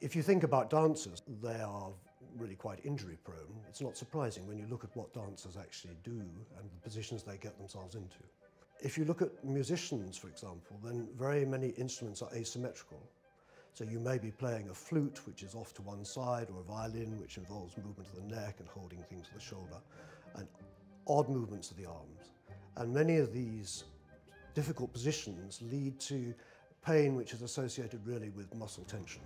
If you think about dancers, they are really quite injury prone. It's not surprising when you look at what dancers actually do and the positions they get themselves into. If you look at musicians, for example, then very many instruments are asymmetrical. So you may be playing a flute, which is off to one side, or a violin, which involves movement of the neck and holding things to the shoulder, and odd movements of the arms. And many of these difficult positions lead to pain which is associated really with muscle tension.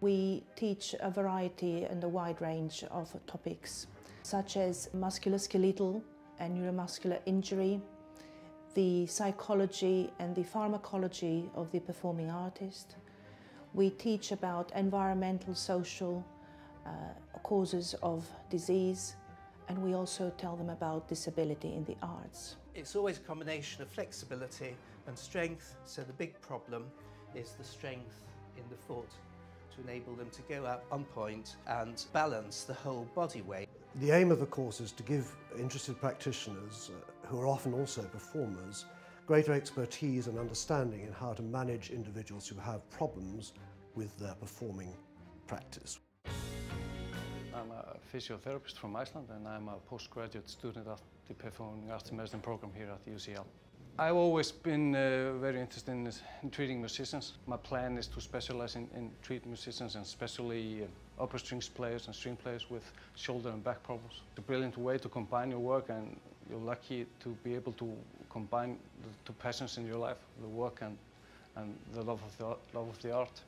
We teach a variety and a wide range of topics, such as musculoskeletal and neuromuscular injury, the psychology and the pharmacology of the performing artist. We teach about environmental, social uh, causes of disease, and we also tell them about disability in the arts. It's always a combination of flexibility and strength, so the big problem is the strength in the foot to enable them to go up on pointe and balance the whole body weight. The aim of the course is to give interested practitioners, uh, who are often also performers, greater expertise and understanding in how to manage individuals who have problems with their performing practice. I'm a physiotherapist from Iceland and I'm a postgraduate student at the Performing Arts Medicine program here at UCL. I've always been uh, very interested in, in, treating musicians. My plan is to specialize in, in treating musicians and especially uh, upper strings players and string players with shoulder and back problems. It's a brilliant way to combine your work and you're lucky to be able to combine the two passions in your life, the work and, and the love of the, love of the art.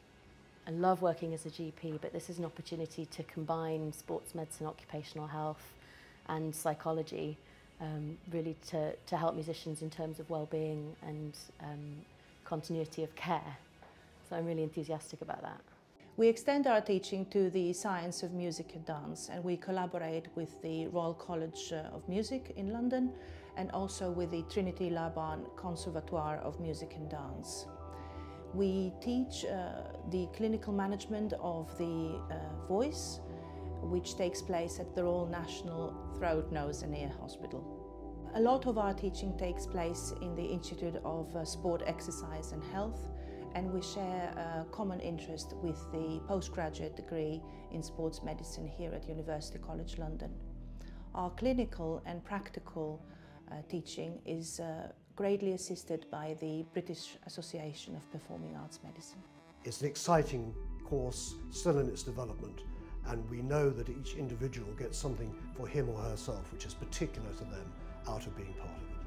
I love working as a GP, but this is an opportunity to combine sports medicine, occupational health and psychology um, really to, to help musicians in terms of well-being and um, continuity of care. So I'm really enthusiastic about that. We extend our teaching to the science of music and dance and we collaborate with the Royal College uh, of Music in London and also with the Trinity Laban Conservatoire of Music and Dance. We teach uh, the clinical management of the uh, voice which takes place at the Royal National Throat, Nose and Ear Hospital. A lot of our teaching takes place in the Institute of uh, Sport, Exercise and Health and we share a common interest with the postgraduate degree in sports medicine here at University College London. Our clinical and practical uh, teaching is uh, greatly assisted by the British Association of Performing Arts Medicine. It's an exciting course, still in its development, and we know that each individual gets something for him or herself which is particular to them out of being part of it.